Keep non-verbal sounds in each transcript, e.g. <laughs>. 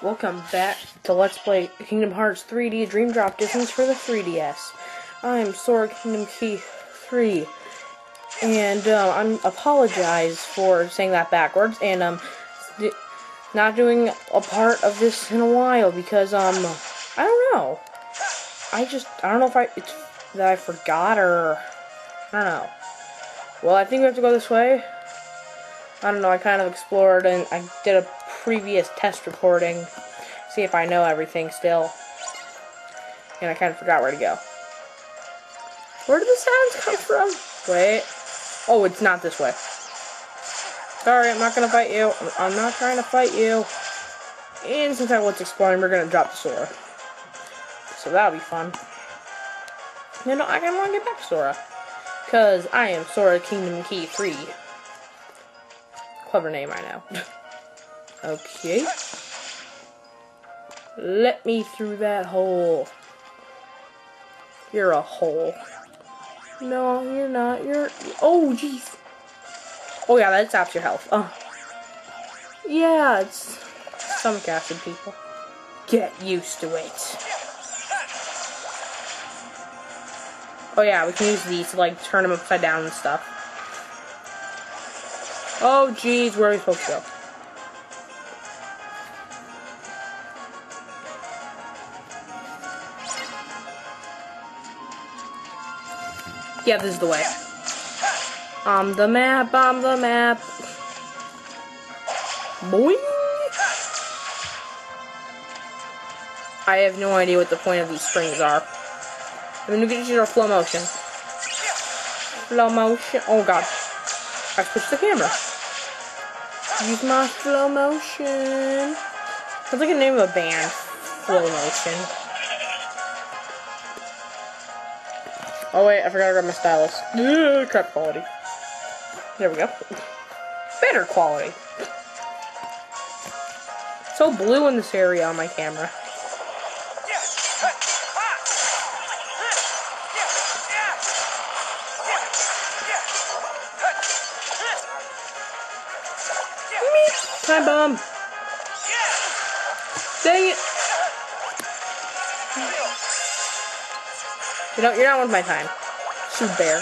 Welcome back to Let's Play Kingdom Hearts 3D Dream Drop Distance for the 3DS. I'm Sora Kingdom Key 3, and uh, I'm apologize for saying that backwards, and um, not doing a part of this in a while because um, I don't know. I just I don't know if I it's that I forgot or I don't know. Well, I think we have to go this way. I don't know. I kind of explored and I did a previous test recording, see if I know everything still. And I kind of forgot where to go. Where did the sounds come from? Wait. Oh, it's not this way. Sorry, I'm not gonna fight you. I'm not trying to fight you. And since I was exploring, we're gonna drop the Sora. So that'll be fun. You know, I want to get back to Sora. Because I am Sora Kingdom Key 3. Clever name, I know. <laughs> okay. Let me through that hole. You're a hole. No, you're not. You're. Oh, jeez. Oh, yeah, that stops your health. Oh. Yeah, it's stomach acid, people. Get used to it. Oh, yeah, we can use these to, like, turn them upside down and stuff. Oh, jeez, where are we supposed to go? Yeah, this is the way. On the map, on the map. Boing! I have no idea what the point of these springs are. I'm gonna get you to flow motion. Flow motion. Oh god. I switched the camera. Use my slow motion. That's like the name of a band. Slow motion. Oh wait, I forgot to grab my stylus. Ugh, crap quality. There we go. Better quality. So blue in this area on my camera. You know, you're not worth my time. Shoot bear.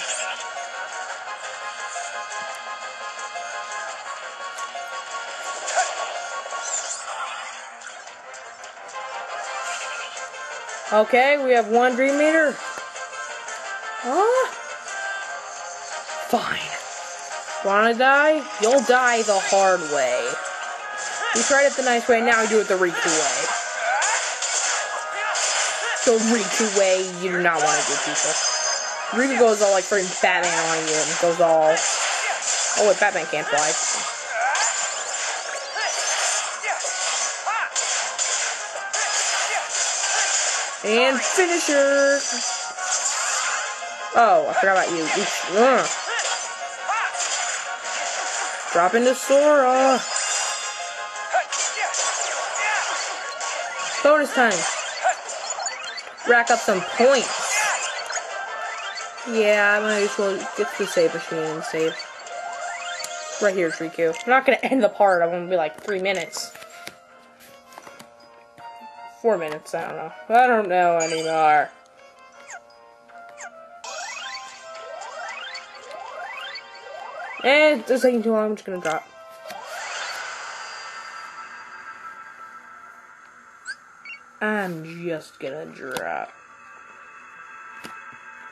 Okay, we have one dream meter. Huh? Fine. Wanna die? You'll die the hard way. We tried it the nice way, now we do it the Riku way. The Riku way you do not want to do, people. Riku goes all like freaking Batman on you and goes all. Oh, wait, Batman can't fly. And finisher! Oh, I forgot about you. Ugh. Drop into Sora! Bonus time! Rack up some points! Yeah, I might as well get the save machine and save. Right here, Riku. I'm not gonna end the part, I'm gonna be like three minutes. Four minutes, I don't know. I don't know anymore. Eh, and it's taking too long, I'm just gonna drop. I'm just gonna drop.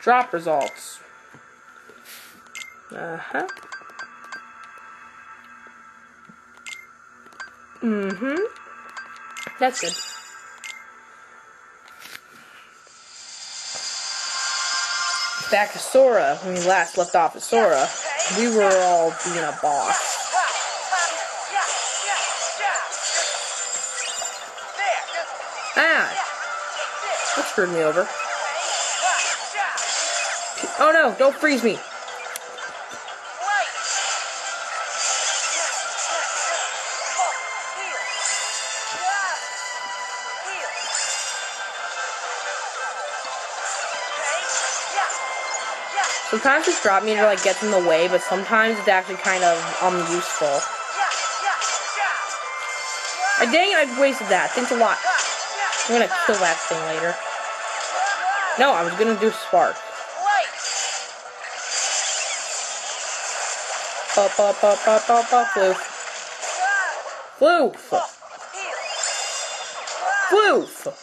Drop results. Uh huh. Mm hmm. That's good. Back to Sora. When we last left off at Sora, we were all being a boss. Screwed me over. Oh no, don't freeze me. Sometimes this drop meter like gets in the way, but sometimes it's actually kind of um useful. I dang it, I wasted that. Thanks a lot. I'm gonna kill that thing later. No, I was gonna do spark. Up, up, up, up, up, up, floof. Floof. Floof.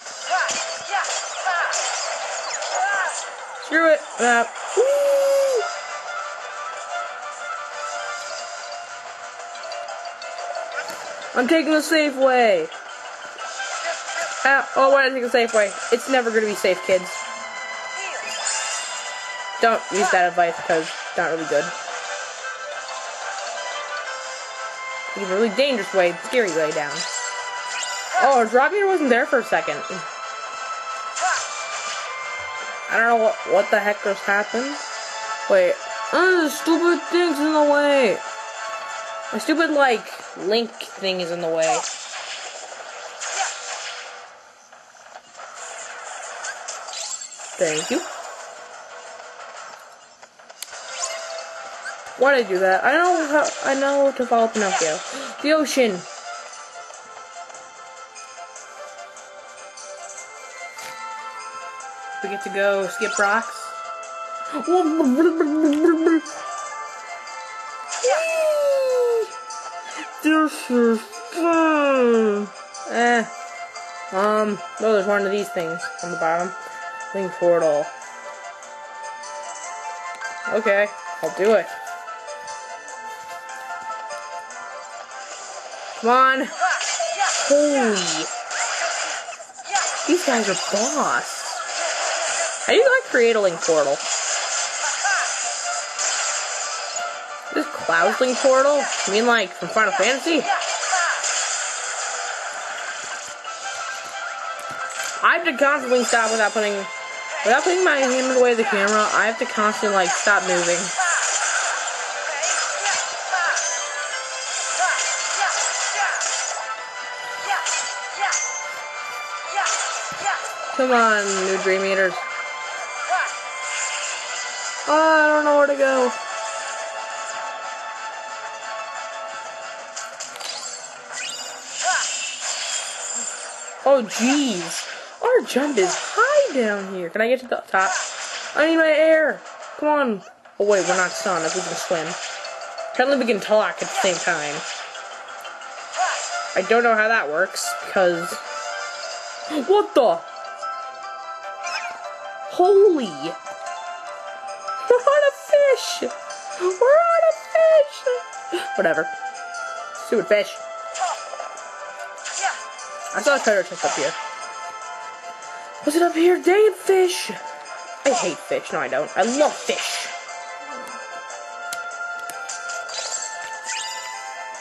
Screw it. Uh, I'm taking the safe way. Uh, oh, why did I take the safe way? It's never going to be safe, kids. Don't use that advice because it's not really good. It's a really dangerous way, scary way down. Oh, drop wasn't there for a second. I don't know what, what the heck just happened. Wait. Oh, stupid thing's in the way. My stupid, like, link thing is in the way. Thank you. Why did I do that? I know how I know to follow Pinocchio. The ocean. We get to go skip rocks. This is fun. Eh. Um, oh, there's one of these things on the bottom. Link portal. Okay, I'll do it. Come on. Holy. These guys are boss. How do you like create a link portal? This Cloudling portal? You mean like from Final Fantasy? I have to constantly stop without putting without putting my hand in the way of the camera. I have to constantly like stop moving. Come on, new Dream Eaters. Oh, I don't know where to go. Oh, jeez. Our jump is high down here. Can I get to the top? I need my air. Come on. Oh, wait, we're not stunned if we can swim. Apparently we can talk at the same time. I don't know how that works, because... What the? Holy! We're on a fish! We're on a fish! Whatever. Stupid fish. I saw a treasure chest up here. Was it up here? It, fish! I hate fish. No, I don't. I love fish.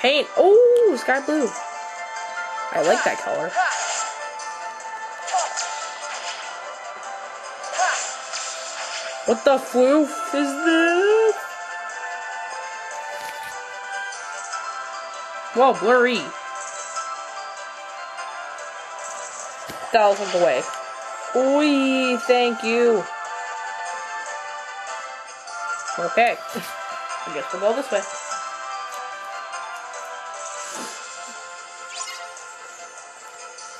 Paint. Oh, sky blue. I like that color. What the floof is this? Whoa, blurry. Thousands away. Oi, thank you. Okay. <laughs> I guess we'll go this way.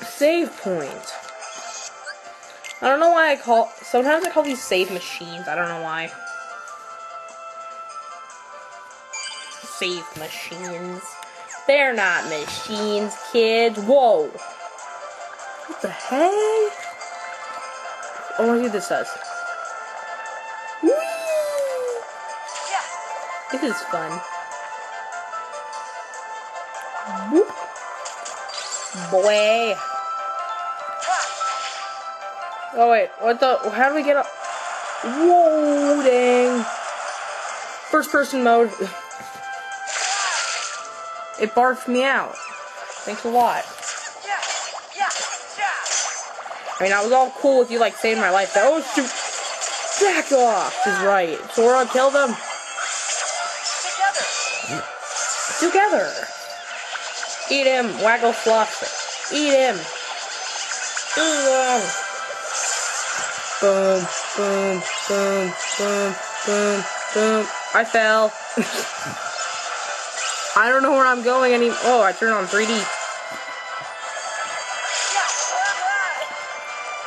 Save point. I don't know why I call. Sometimes I call these save machines. I don't know why. Save machines. They're not machines, kids. Whoa. What the heck? I want to see what this says. This is fun. Boy. Oh wait, what the? How do we get up? Whoa, dang! First person mode. It barfed me out. Thanks a lot. yeah yeah I mean, I was all cool with you, like, saving my life. That was too... Back off is right. So kill them. Together. Together. Eat him, Waggle Fluff. Eat him. Eat him boom, boom, boom, boom, boom, boom. I fell. <laughs> I don't know where I'm going anymore. Oh, I turned on 3D.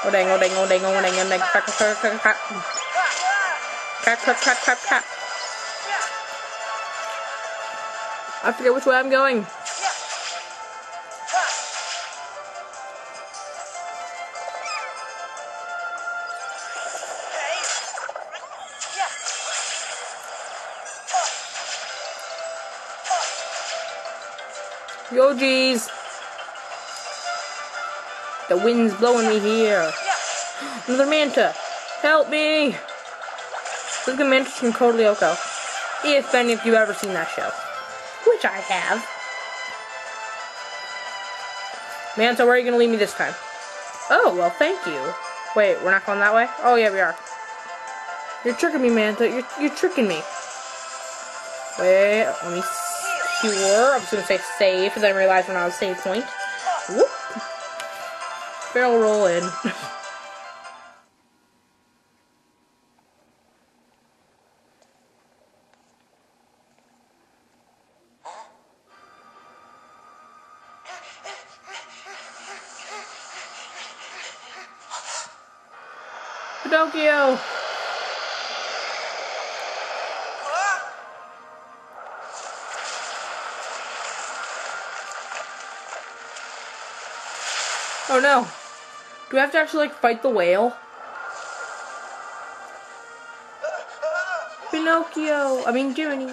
Oh dang, oh dang, oh dang, oh dang, oh dang, crap, crap, crap, crap, crap, crap, crap, crap, crap. I forget which way I'm going. Yo, geez. The wind's blowing me here. Another manta. Help me. This is the manta from Code Lyoko. If any of you ever seen that show. Which I have. Manta, where are you going to leave me this time? Oh, well, thank you. Wait, we're not going that way? Oh, yeah, we are. You're tricking me, Manta. You're, you're tricking me. Wait, let me cure. I was to say save, but then I realized when I was save point. Whoop. Barrel roll in. <laughs> Oh no. Do we have to actually like fight the whale? Pinocchio! I mean Jiminy.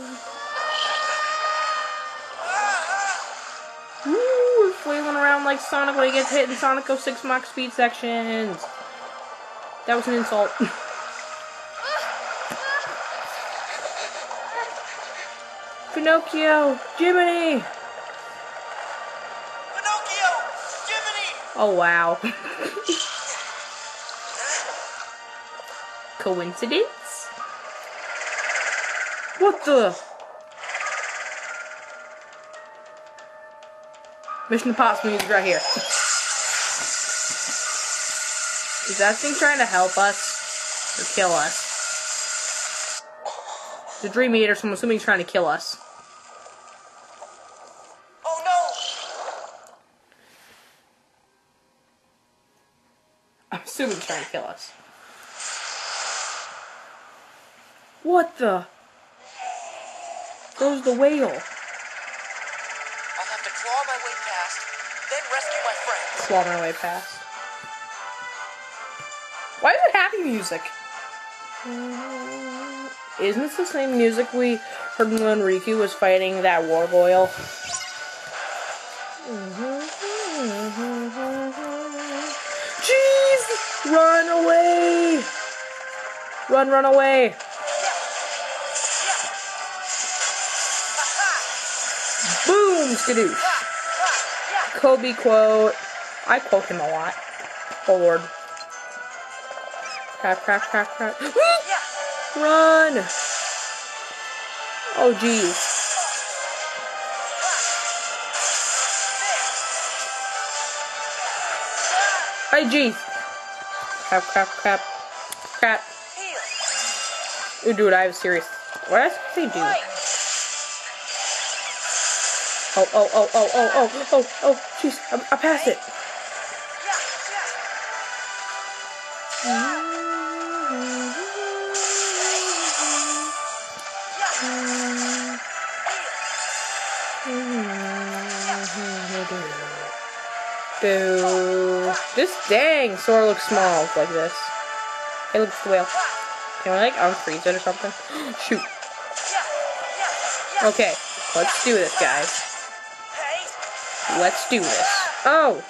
Woo! Flailing around like Sonic when he gets hit in Sonic 06 Mach speed sections. That was an insult. <laughs> Pinocchio! Jiminy! Oh wow. Coincidence? What the? Mission Impossible music right here. Is that thing trying to help us? Or kill us? The Dream Eater, so I'm assuming he's trying to kill us. Oh no! I'm assuming he's trying to kill us. What the? Goes the whale. I'll have to claw my way past, then rescue my friends. Claw my way past. Why is it happy music? Isn't this the same music we heard when Riku was fighting that Wargoyle? Jeez! Run away! Run, run away! Boom! Skadoosh! Kobe quote. I quote him a lot. Oh lord. Crap, crap, crap, crap. <gasps> Run! Oh jeez. Hey jeez. Crap, crap, crap. Crap. Ooh, dude, I have serious. What did I say, dude? Oh, oh, oh, oh, oh, oh, oh, oh, oh jeez, I, I passed it. Sora looks small like this. It looks the whale. Can I like unfreeze it or something? <gasps> Shoot. Okay, let's do this, guys. Let's do this. Oh!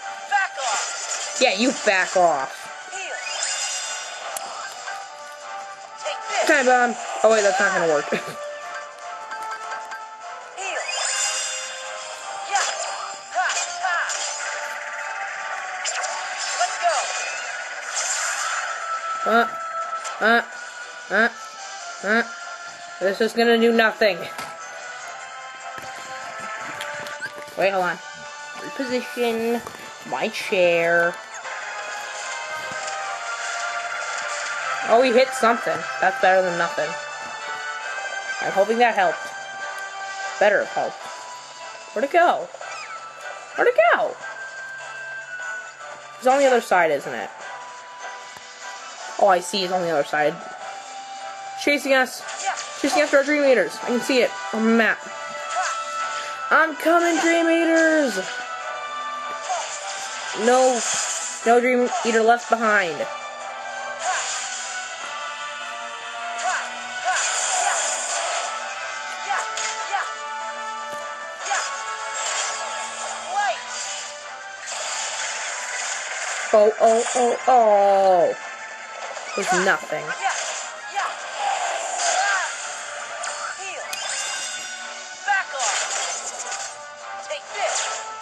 Yeah, you back off. Time bomb. Oh wait, that's not gonna work. <laughs> uh, uh, uh. This is gonna do nothing. Wait, hold on. Reposition my chair. Oh, he hit something. That's better than nothing. I'm hoping that helped. Better helped. Where'd it go? Where'd it go? It's on the other side, isn't it? All I see is on the other side. Chasing us. Chasing after our Dream Eaters. I can see it on the map. I'm coming, Dream Eaters! No, no Dream Eater left behind. Oh, oh, oh, oh. There's nothing.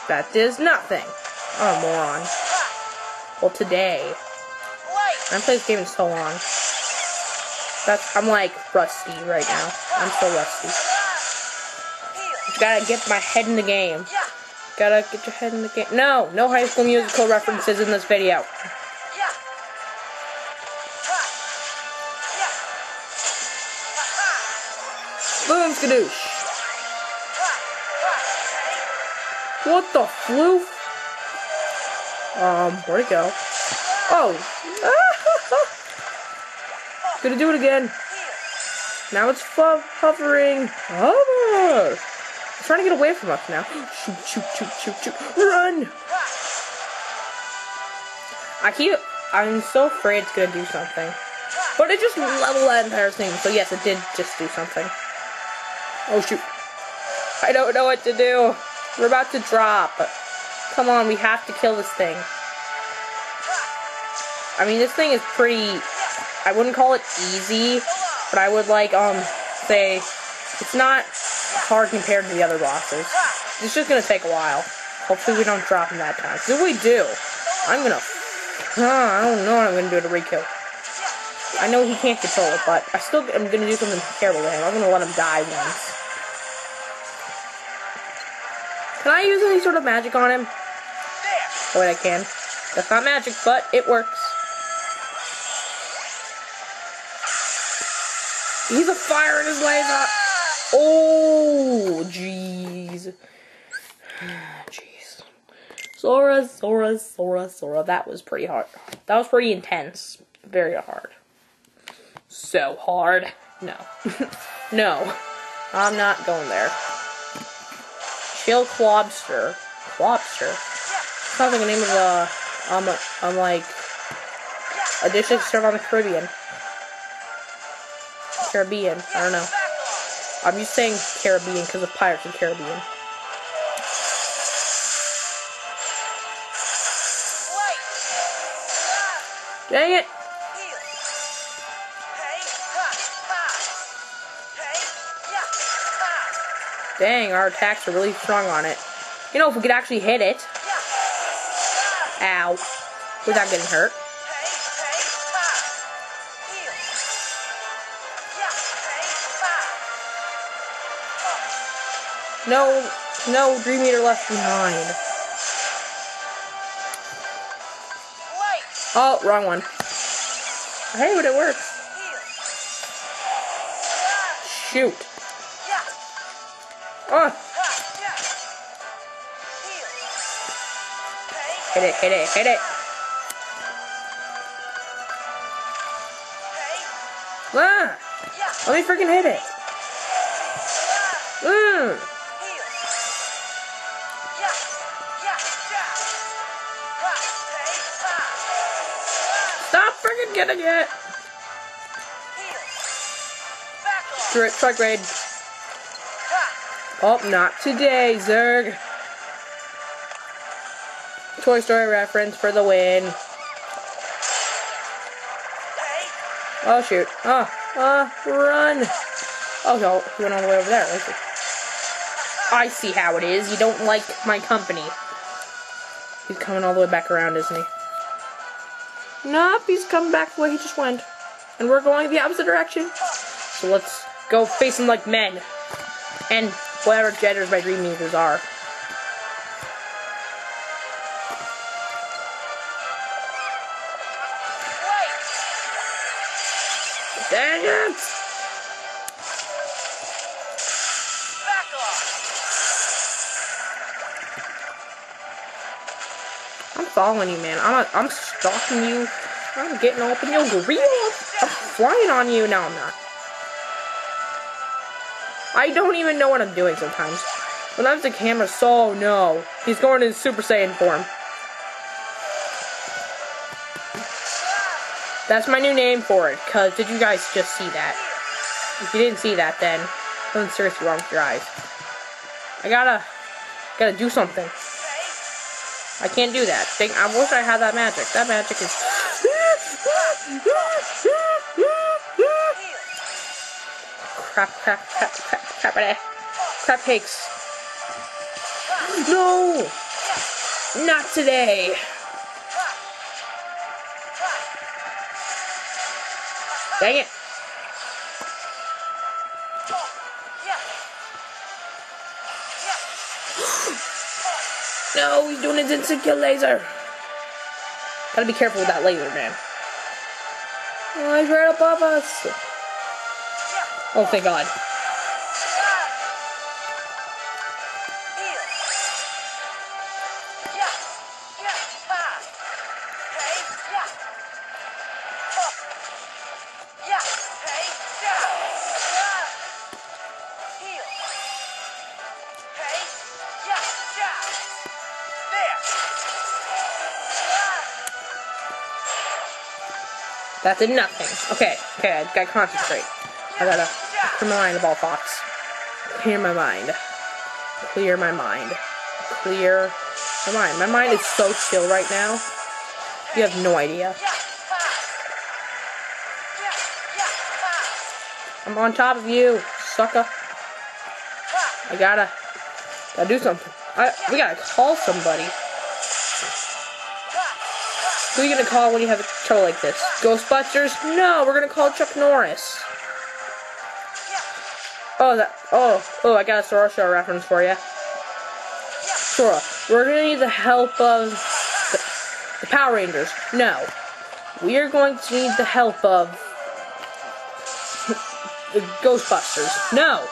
That is nothing. Oh, moron. Well, today. I haven't played this game in so long. That's I'm like rusty right now. I'm so rusty. Gotta get my head in the game. Gotta get your head in the game. No, no High School Musical references in this video. Boom, skadoosh. What the floof? Um, where'd it go? Oh. <laughs> Gonna do it again. Now it's hovering. Hover. It's trying to get away from us now. <gasps> Shoot, shoot, shoot, shoot, shoot. Run! I keep. I'm so afraid it's gonna do something. But it just leveled that entire thing. So yes, it did just do something. Oh shoot. I don't know what to do. We're about to drop. Come on, we have to kill this thing. I mean, this thing is pretty. I wouldn't call it easy, but I would like um say it's not hard compared to the other bosses. It's just gonna take a while. Hopefully, we don't drop him that time. If we do, I'm gonna. Uh, I don't know what I'm gonna do to Riku. I know he can't control it, but I still am gonna do something terrible to him. I'm gonna let him die once. Can I use any sort of magic on him? Oh, wait, I can. That's not magic, but it works. He's a fire in his laser. Oh, jeez. <sighs> Jeez. Sora, Sora, Sora, Sora. That was pretty hard. That was pretty intense. Very hard. So hard. No. <laughs> no. I'm not going there. Chill Clawbster. Clawbster? Sounds like the name of a, um, um, like, a dish that's served on the Caribbean. Caribbean. I don't know. I'm just saying Caribbean because of Pirates of Caribbean. Dang it! Dang, our attacks are really strong on it. You know, if we could actually hit it. Ow. Without getting hurt. No, no Dream Eater left behind. Oh, wrong one. Hey, but it works. Shoot. Hit it, hit it, hit it. Ah! Let me freaking hit it. Mmm. Stop freaking getting it. It, strike raid. Oh, not today, Zurg. Toy Story reference for the win. Oh, shoot. Oh, uh, run. Oh, no, he went all the way over there. I see how it is. You don't like my company. He's coming all the way back around, isn't he? Nope, he's coming back the way he just went. And we're going the opposite direction. So let's go face him like men. And whatever jetters my dream eaters are. Following you, man. I'm a, I'm stalking you I'm getting all up in your grill. I'm flying on you. No, I'm not. I don't even know what I'm doing sometimes. When I'm the camera, so no. He's going in Super Saiyan form. That's my new name for it, cause did you guys just see that? If you didn't see that, then something seriously wrong with your eyes. I gotta, gotta do something. I can't do that. Think, I wish I had that magic. That magic is. crap, crap, crap, crap, crap, crap, crap cakes. No! Not today! Dang it! No, he's doing his kill laser! Gotta be careful with that laser, man. Oh, he's right above us! Oh, thank God. That did nothing. Okay, okay, I gotta concentrate. I gotta clear my mind of all thoughts. Clear my mind. Clear my mind. Clear my mind. My mind is so chill right now. You have no idea. I'm on top of you, sucker. I gotta, gotta do something. I, we gotta call somebody. Who are you gonna call when you have trouble like this? Ghostbusters? No, we're gonna call Chuck Norris. Oh, that. Oh, oh, I got a Sora Show reference for you. Sora, we're gonna need the help of the, the Power Rangers. No, we are going to need the help of <laughs> the Ghostbusters. No,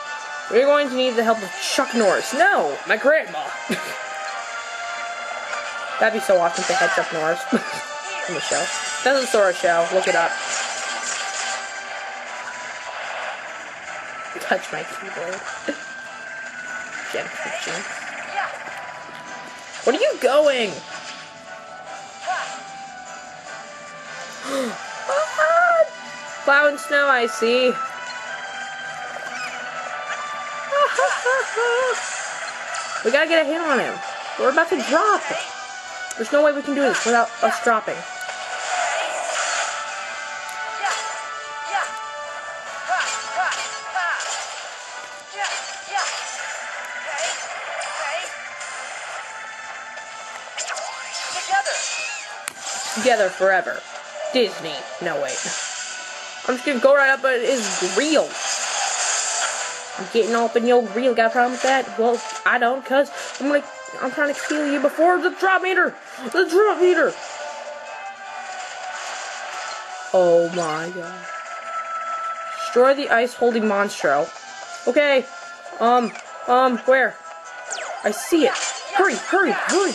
we're going to need the help of Chuck Norris. No, my grandma. <laughs> That'd be so awesome if they had Chuck Norris <laughs> in the show. That's a Sora show. Look it up. Touch my keyboard. <laughs> What are you going? <gasps> Oh, Plowing snow, I see. <laughs> we gotta get a hit on him. We're about to drop. There's no way we can do this without us dropping. Together forever. Disney. No, wait. I'm just gonna go right up, but it is real. I'm getting up in your grill. Got a problem with that? Well, I don't, cause I'm gonna, I'm trying to kill you before the drop meter. The drop meter. Oh my god. Destroy the ice holding monstro. Okay. Um, um, where? I see it. Hurry, hurry, hurry.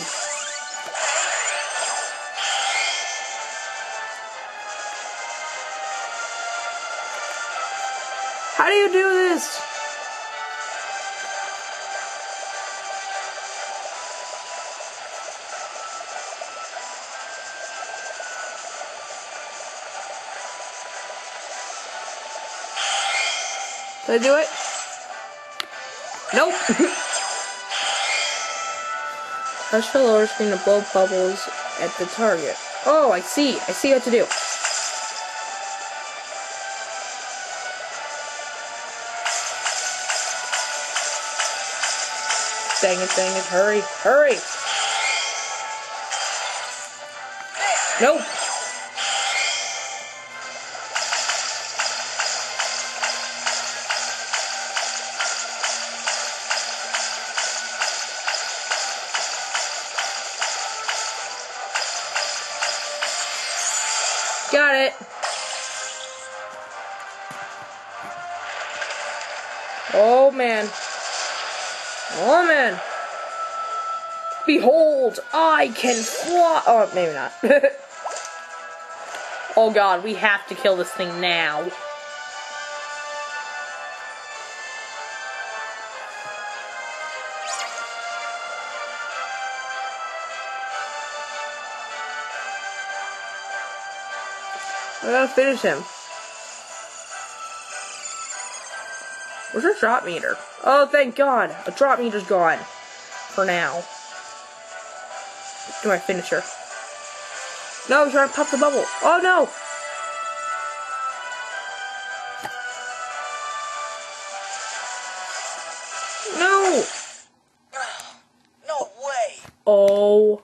Do you do this? Did I do it? Nope. <laughs> Touch the lower screen to blow bubbles at the target. Oh, I see. I see what to do. Dang it, dang it, hurry, hurry! Nope. Got it. Oh man. Oh man. Behold, I can fly. Oh, maybe not. <laughs> Oh god, we have to kill this thing now. I gotta finish him. Where's your drop meter? Oh, thank God. A drop meter's gone. For now. Do my finisher. No, he's trying to pop the bubble. Oh, no! No! No way! Oh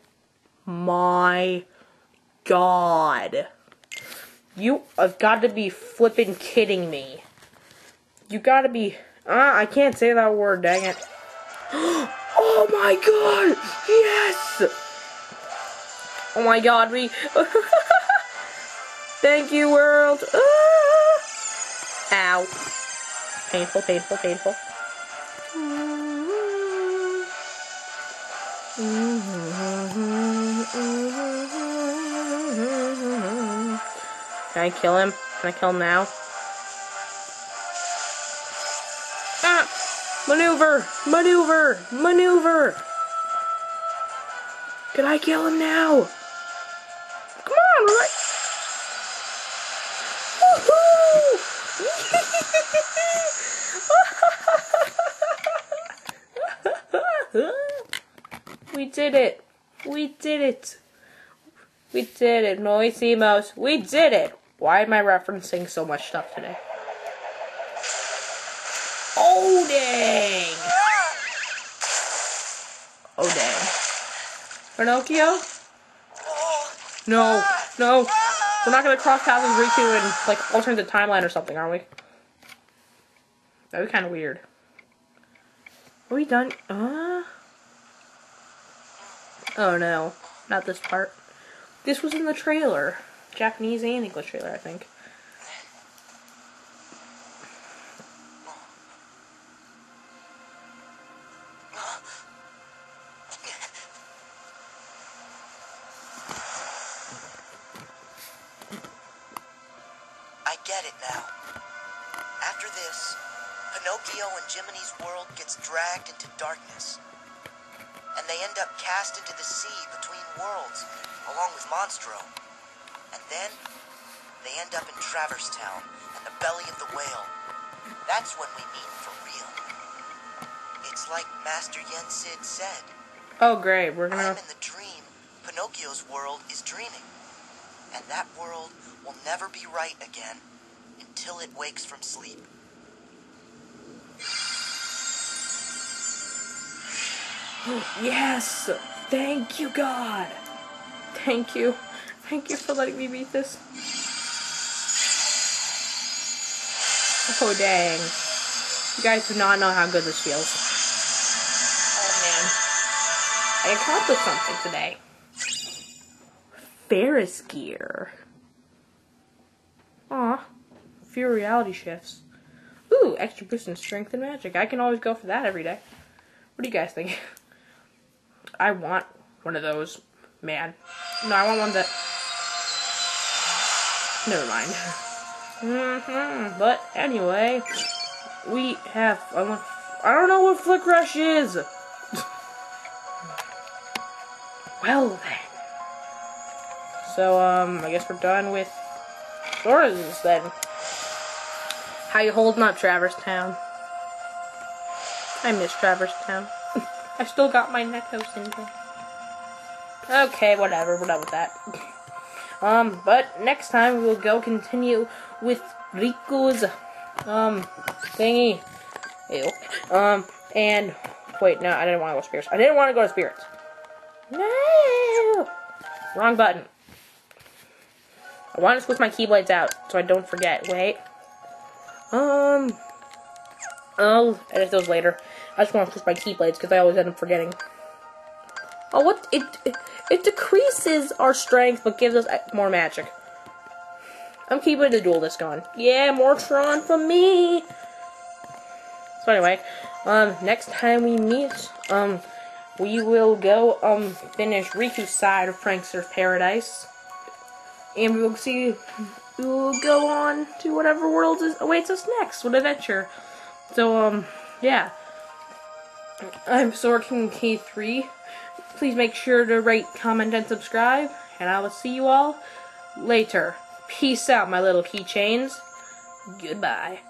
my god. You have got to be flipping kidding me. You gotta be. Ah, I can't say that word, dang it. <gasps> Oh my god! Yes! Oh my god, we. <laughs> Thank you, world! Ah! Ow. Painful, painful, painful. Can I kill him? Can I kill him now? Maneuver! Maneuver! Maneuver! Can I kill him now? Come on. Woohoo! <laughs> we did it! We did it! We did it, Noisimos. We did it! Why am I referencing so much stuff today? Oh, dang! Oh, dang. Pinocchio? No, no. We're not gonna cross paths with Riku in, like, alternate timeline or something, are we? That'd be kind of weird. Are we done? Uh... Oh, no. Not this part. This was in the trailer. Japanese and English trailer, I think. Get it now. After this, Pinocchio and Jiminy's world gets dragged into darkness. And they end up cast into the sea between worlds, along with Monstro. And then, they end up in Traverse Town and the belly of the whale. That's when we meet for real. It's like Master Yensid said. Oh, great. We're gonna. I'm in the dream. Pinocchio's world is dreaming. And that world will never be right again until it wakes from sleep. <sighs> Yes! Thank you, God! Thank you. Thank you for letting me beat this. Oh, dang. You guys do not know how good this feels. Oh, man. I accomplished something today. Ferris gear. Aw. Fewer reality shifts. Ooh, extra boost in strength and magic. I can always go for that every day. What do you guys think? <laughs> I want one of those. Man. No, I want one that. Never mind. hmm But anyway, we have. I want. I don't know what Flick Rush is. <laughs> well then. So um, I guess we're done with Sora's then. How you holding up, Traverse Town? I miss Traverse Town. I still got my Neko syndrome. Okay, whatever. We're done with that. Um, but next time we'll go continue with Riku's um thingy. Ew. Um, and wait, no, I didn't want to go to spirits. I didn't want to go to spirits. No, wrong button. I want to switch my keyblades out so I don't forget. Wait. Um, I'll edit those later. I just want to switch my keyblades because I always end up forgetting. Oh, what? It, it it decreases our strength but gives us more magic. I'm keeping the dual disc on. Yeah, more Tron for me. So anyway, um, next time we meet, um, we will go um finish Riku's side of Prankster's Paradise. and we will see. We will go on to whatever world is, awaits us next. What adventure? So um, yeah. I'm Sora King K3. Please make sure to rate, comment, and subscribe, and I will see you all later. Peace out, my little keychains. Goodbye.